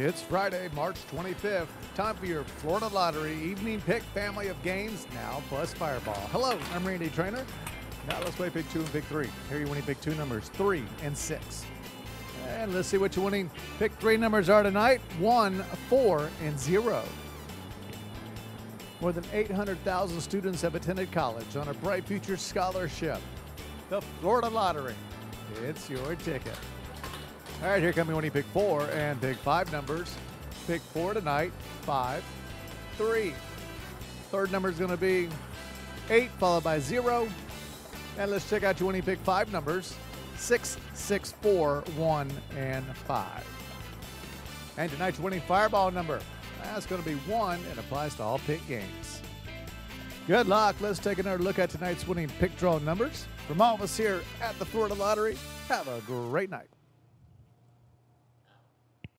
It's Friday, March 25th. Time for your Florida Lottery evening pick family of games now plus Fireball. Hello, I'm Randy Trainer. Now let's play pick two and pick three. Here you're winning pick two numbers three and six. And let's see what your winning pick three numbers are tonight one, four, and zero. More than 800,000 students have attended college on a Bright Future Scholarship. The Florida Lottery. It's your ticket. All right, here come you pick four and pick five numbers. Pick four tonight, five, three. Third number is going to be eight, followed by zero. And let's check out your winning pick five numbers six, six, four, one, and five. And tonight's winning fireball number that's going to be one and applies to all pick games. Good luck. Let's take another look at tonight's winning pick draw numbers. From all of us here at the Florida Lottery, have a great night.